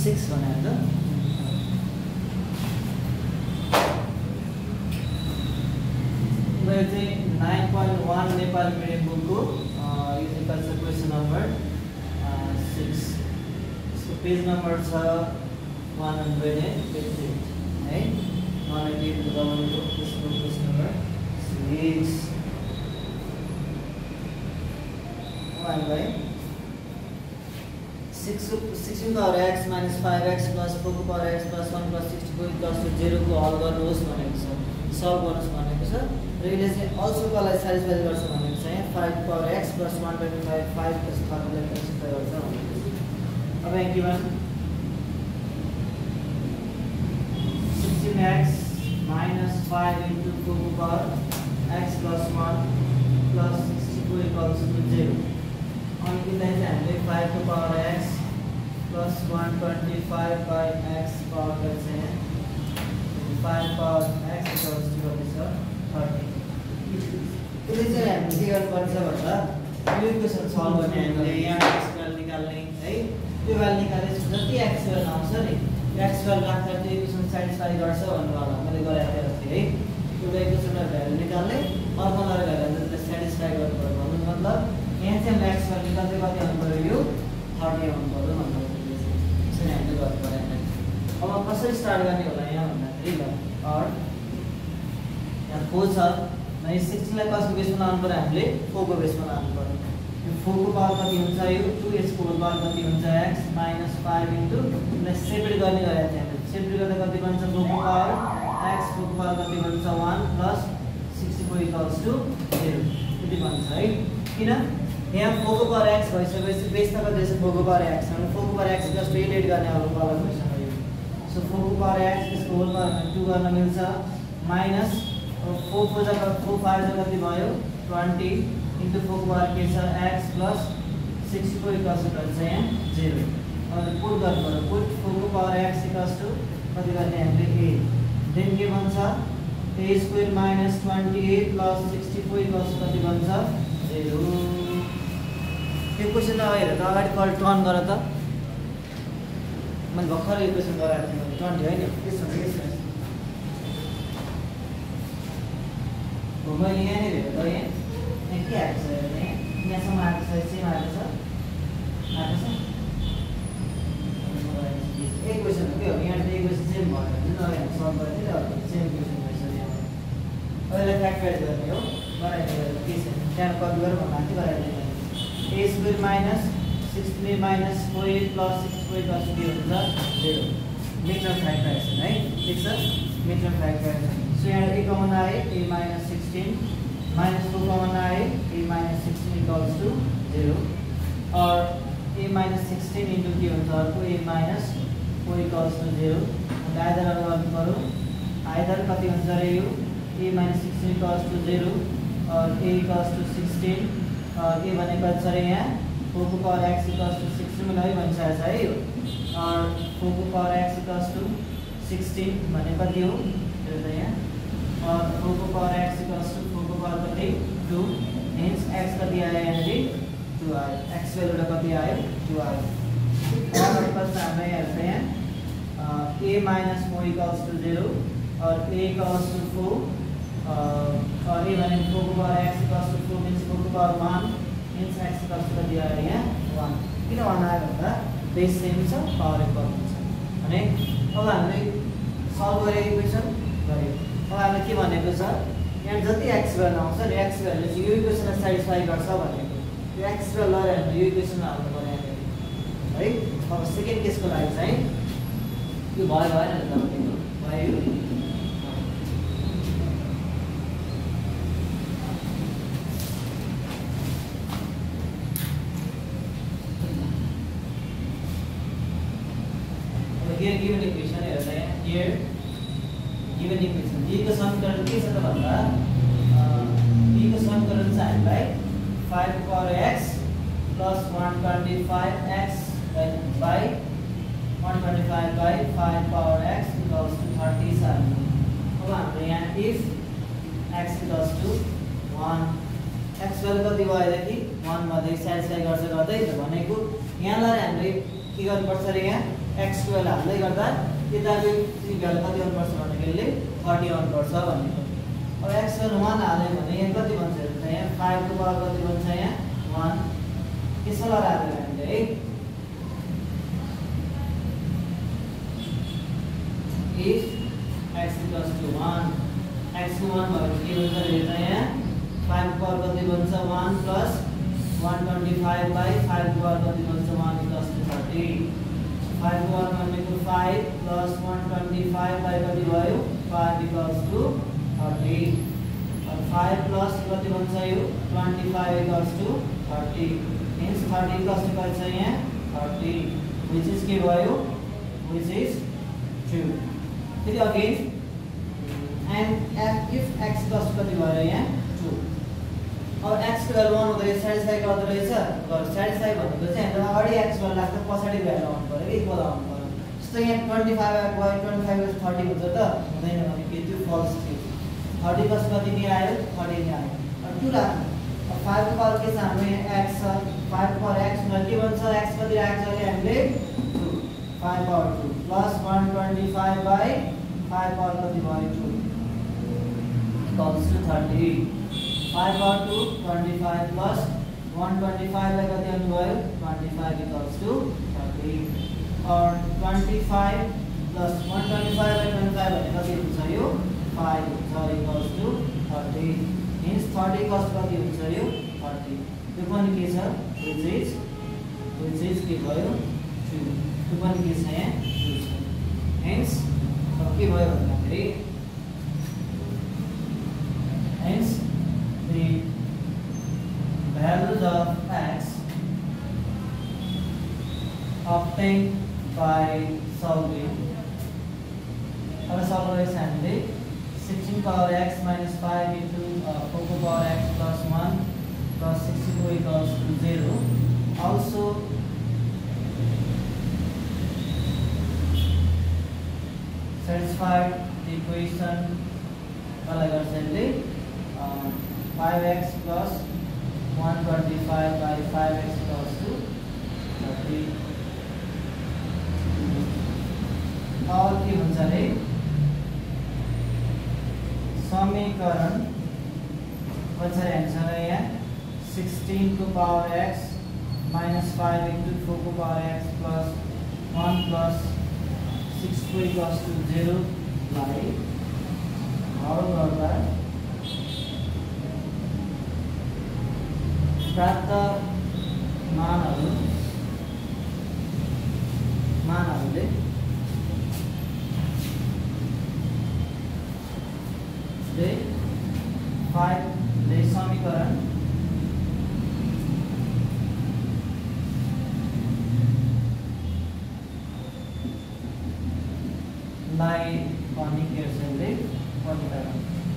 सिक्स बनाएर त मेरो चाहिँ nine point one Nepali medium बुकको यो चाहिँ कति छ क्वेसन नम्बर सिक्स यसको पेज नम्बर छ वान हन्ड्रेड एन्ड फिफ्टी है वान हन्ड्रेड गभर्मेन्टको त्यसको question number six five by six six sixteen power x minus five x plus फोरको power x plus one plus sixty four plus two जेरोको हल गर्नुहोस् भनेको छ solve गर्नुहोस् भनेको छ र यसले चाहिँ अल्सो कसलाई सेटिस्फाई गर्छ भनेको छ यहाँ five power x plus one twenty five five plus थर्टीलाई satisfy गर्छ भनेको छ अब यहाँ के भन्नु sixteen x minus five into फोरको power x plus one plus sixty four equals to zero अनि त्यसलाई चाहिँ हामीले फाइभको power x plus one twenty five by x power चाहिँ फाइभ पावर एक्स इक्वल्स के गर्नुपर्छ भन्दा यो इक्वेसन सल्भ गर्ने हामीले यहाँ एक्स भ्यालु निकाल्ने है त्यो भ्यालु निकालेपछि जति एक्स भ्यालु आउँछ नि एक्स भ्यालु राख्दा त्यो इक्वेसन सेटिस्फाई गर्छ भन्नु होला मैले गराएको थिएँ है एउटा इक्वेसनमा भ्यालु निकाल्ने अर्को लगाएर त्यसलाई सेटिस्फाई गर्नु पऱ्यो भन्नु मतलब यहाँ चाहिँ हामीले एक्स भ्यालु निकाल्दै कति आउनु पऱ्यो यो थर्टी आउनु पऱ्यो भन्नु त्यसरी हामीले गर्नु पऱ्यो अब कसरी स्टार्ट गर्ने होला यहाँ भन्दाखेरि ल यहाँ फोर छ अनि सिक्सटिनलाई कसको बेसमा लानु पऱ्यो हामीले फोरको बेसमा लानु पऱ्यो यो फोरको पावर कति हुन्छ यो टु एचको होल पावर कति हुन्छ एक्स माइनस फाइभ इन्टु यसलाई सेपरेट गर्ने गरेको सेपरेट गर्दा कति पावर एक्स फोरको पावर कति बन्छ one plus sixty four equals to zero यति बन्छ है किन यहाँ फोरको पावर एक्स भइसकेपछि बेस त कति छ फोरको पावर एक्स भने फोरको पावर एक्स जस्ट एट गर्ने अब पावर भइसक्यो सो फोरको पावर एक्स त्यसको होल पावर टु गर्न मिल्छ माइनस फोर फोर जग्गा फोर कति भयो ट्वेन्टी इन्टु फोरको पावर के छ x plus sixty four equals to कति जेरो अनि पुट गर्नु पऱ्यो पुट फोरको पावर एक्स इक्वल्स टु कति गर्ने हामीले ए देन के भन्छ a square minus twenty eight plus sixty four equals कति भन्छ जेरो यो क्वेसन हेर त अगाडि कल टर्न त मैले भर्खर यो क्वेसन गराएको थिएँ टर्न हो यहाँनिर हेरेँ त यहाँ यहाँ के आएको छ यहाँ यहाँसम्म आएको छ सेम आएको छ आएको एक यहाँ एक सेम सेम यहाँ हो A minus sixty minus four plus six four plus के मेट्रल फ्याक्टराइजेसन है ठिक छ सो यहाँ ए कमन आए a minus sixteen minus four common आए a minus sixteen equals to zero or a minus sixteen into के हुन्छ अर्को a minus four equals to zero either गर्नु पऱ्यो आइदर कति हुन्छ अरे यो a minus sixteen equals to zero or a equals to sixteen और ए भनेको अरे यहाँ फोरको power x equals to sixteen मलाई भनिसकेको छ है यो। और फोरको power x equals to sixteen भने कति हो त्यो यहाँ और फोरको पावर एक्स इक्वल्स टु फोरको पावर कति टू मिन्स एक्स कति आयो यहाँनिर टू आयो एक्स भ्यालुबाट कति आयो टू आयो त्यसपछि हाम्रो यहाँ हेर्छ यहाँ a minus four equals to zero और ए इक्वल्स टु फोर और ए भने फोरको power x equals to four minus फोरको power one minus x equals to आयो यहाँ वान किन वान आयो बेस सेम पावर इक्वल अब हामीले सल्भ गरेको अब हामीले के भनेको छ? यहाँ जति एक्स भ्यालु आउँछ नि एक्स भ्यालुले चाहिँ यो इक्वेसनलाई सेटिस्फाई गर्छ भनेको। यो एक्स भ्यालु लगाएर हामीले यो इक्वेसन हाल्नु पऱ्यो है? अब सेकेन्ड केसको लागि चाहिँ यो भयो भएन तपाईँको। भयो। पावर के छ फाइभ पावर एक्स के भन्छ एक्स कति राख्छ अरे हामीले two five power two plus one twenty five by five power कति भयो टू 30. 5 power 2, 25 plus 125 by कति आउनु भयो 25 equals to 30. और 25 plus 125 by 25 भने कति हुन्छ यो 5 हुन्छ equals to 30. Means 30 cost कति हुन्छ यो 30. त्यो पनि के छ which is which is के भयो 2. त्यो पनि के छ यहाँ 2 छ. Hence अब के भन्दाखेरि Hence, the values of x obtained by solving अब छ हामीले 16 power x minus 5 into uh, 4 power x plus 1 plus 64 equals to 0 also, satisfied the equation गर्छ यसले five x plus one twenty five by five x plus two और के हुन्छ अरे समीकरण पछाडि हामीसँग यहाँ सिक्सटिनको power x minus five into four को power x plus one plus six four equals to जेरोलाई हल गर्दा प्राप्त मानहरू मानहरूले फाइभले समीकरण लाई पनि केर्सेनले पढिरहेको पनि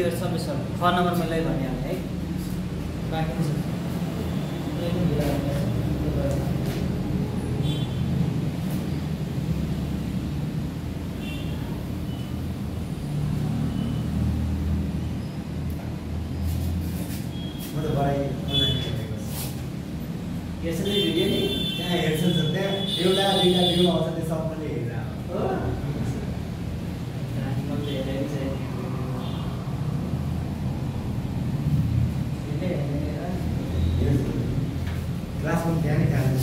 छ फ़ोन बेर सबै सर फ़ोन नम्बर मैले भनिहालेँ है बाँकी छ एकदम ढिला भइरहेछ। म त बढाइ अनलाइन हेरेको छु। यसरी भिडियो नि त्यहाँ हेर्छु नि त, त्यहाँ एउटा दुइटा भ्यू आउँछ त्यो सबैले हेरेर हो मैले हेरेको चाहिँ हेरेर हेर्छु क्लासमा बिहानै जानु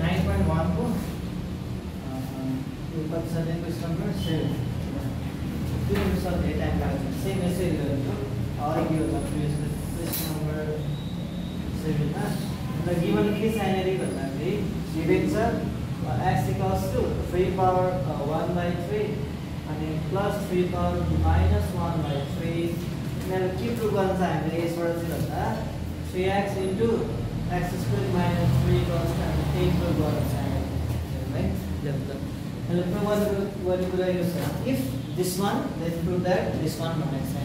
नाइन पोइन्ट वानको यो कति छ भने क्वेसन नम्बर सेभेन त्यो नम्बर सर धेरै टाइम लाग्छ सेम यसै गरेको अघि यो क्वेसन नम्बर सेभेनमा अन्त गिभन के चाहिने भन्दाखेरि गिभेन छ x equals to three power one by three अनि plus three power minus one by three यिनीहरू के प्रुभ गर्न छ हामीले यसबाट चाहिँ भन्दा three x into x square minus three equals to हामीले त्यही प्रुभ गर्न चाहेको है अहिले प्रुभ गर्नु गर्ने कुरा यो छ if this one then prove that this one भनेको छ हामीले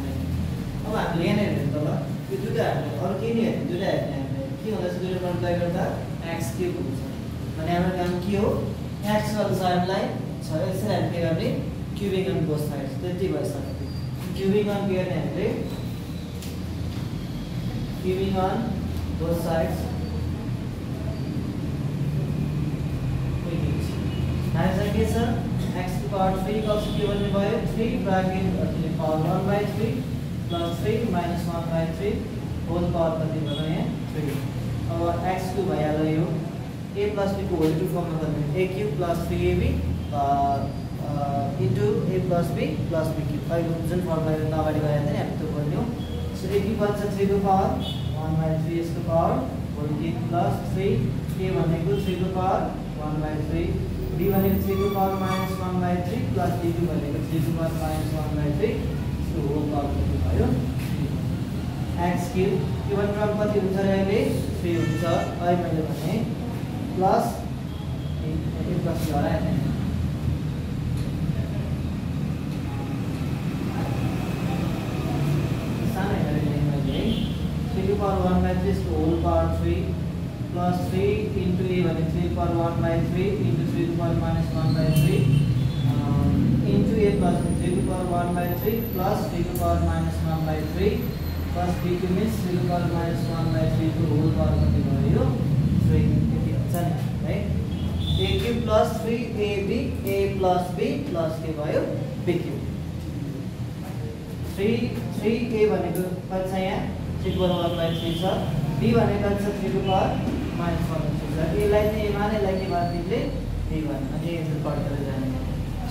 अब हामीले यहाँनिर हेर्नु तल यो दुइटा हामीले, अरू केही नै हेर्ने दुइटा के हुँदैछ दुइटा मल्टिप्लाई गर्दा एक्स क्युब हुन्छ। भने काम के हो? एक्स गर्नु छ हामीलाई छ यसरी हामी के गर्ने क्युबिङ अन बोथ साइड्स त्यति भइसक्यो। क्युबिङ अन के गर्ने के पावर थ्री कस के भन्ने three bracket power one by three plus three minus one by three whole power कति भयो यहाँ थ्री अब एक्स टू भइहाल्यो यो ए प्लस बीको होल टू फर्ममा गर्ने a cube plus three ab into a plus b plus b cube अहिले जुन फर्मुला अगाडि गएर चाहिँ हामी त्यो सो ए क्यू बन्छ थ्रीको पावर वान बाई थ्री यसको power whole cube plus three a भनेको थ्रीको power one by three b भनेको थ्रीको power minus one by three plus d two भनेको थ्रीको power minus one by three so whole power x cube त्यो भने term कति हुन्छ र अहिले three हुन्छ अहिले मैले भने प्लस प्लस है three power one by three whole power three plus three into a three power one by three into three power minus one by three into a plus three power one by three plus three power minus one by three plus b two minus three power minus one by थ्रीको whole power कति भयो three यति हुन्छ नि है a cube plus three ab A plus B plus के भयो B cube three three A यहाँ three power one by three B छ थ्रीको पावर माइनस वान थ्री चाहिँ एमा नै यसलाई के भन्दिनले बी एन्सर पढेर जाने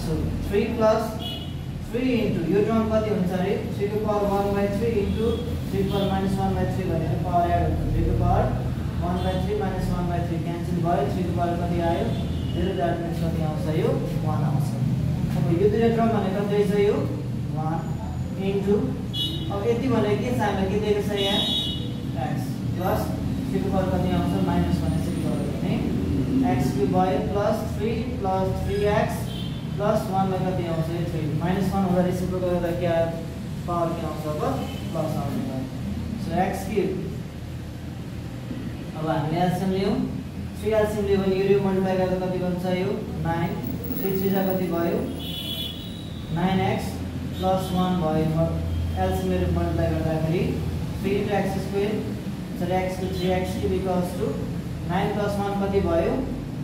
so three plus three into यो टर्म कति हुन्छ अरे थ्रीको power one by three into three power minus one by three भनेर पावर एड हुन्छ। थ्रीको power one by three minus one by three cancel भयो थ्रीको पावर कति आयो? जेरो द्याट मिन्स कति आउँछ यो? वान आउँछ। अब यो दुईवटा टर्म भनेको कति रहेछ यो? वान इन्टु अब यति भनेको के छ हामीलाई? के दिएको छ यहाँ? एक्स प्लस थ्रीको पावर कति आउँछ? माइनस पावर भने एक्स क्युब भयो plus three plus three x plus वानलाई कति आउँछ यो थ्री माइनस वान हुँदा रिसिप्रो के आयो पावर के आउँछ अब प्लस आउने भयो सो एक्स क्युब अब हामीले एल्सियम लियौँ। थ्री एल्सियम लियो भने यो मल्टिप्लाई गर्दा कति बन्छ यो नाइन थ्री थ्री जा कति भयो? नाइन एक्स प्लस वान भयो। एल्सियमहरू मल्टिप्लाई गर्दाखेरि three into x square sir एक्सको three x cube equals to nine plus one कति भयो?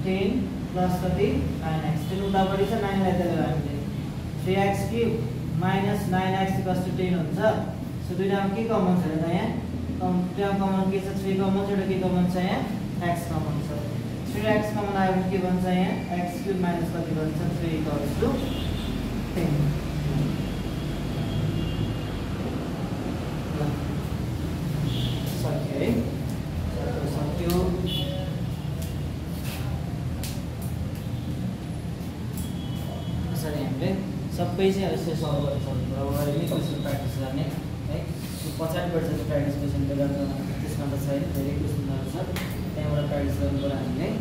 टेन प्लस कति नाइन एक्स टेन उतापट्टि छ नाइनलाई त्यसले हामीले three x cube minus nine x equals to ten हुन्छ। सो दुइटामा के कमन छ त यहाँ? कम त्यहाँ कमन के छ? थ्री कमन छ एउटा के कमन छ यहाँ? एक्स कमन छ। थ्री एक्स कमन आयो भने के भन्छ यहाँ? एक्स क्युब माइनस कति भन्छ थ्री इक्वल्स टु टेन सबै चाहिँ सल्भ गर्न सक्नु अहिले क्वेसन प्र्याक्टिस गर्ने है? त्यो पछाडिबाट प्र्याक्टिस क्वेसन गर्दा त्यसमा त छैन धेरै क्वेसनहरू छ। त्यहाँबाट प्र्याक्टिस गर्नु पऱ्यो हामीले।